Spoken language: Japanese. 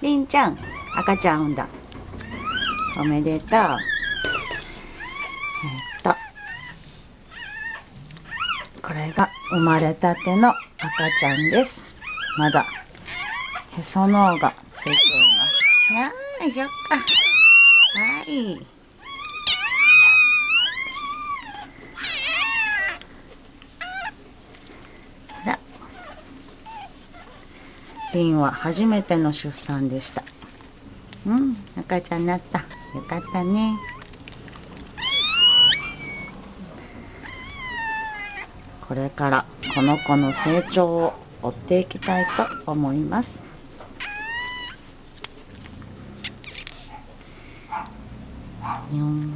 りんちゃん赤ちゃん産んだ。おめでとう。えっと。これが生まれたての赤ちゃんです。まだへその緒がついています。よいしょっか。はい。リンは初めての出産でした。うん赤ちゃんなった。よかったね。これからこの子の成長を追っていきたいと思います。にょん。